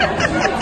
Ha ha ha!